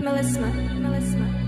Melisma, Melisma,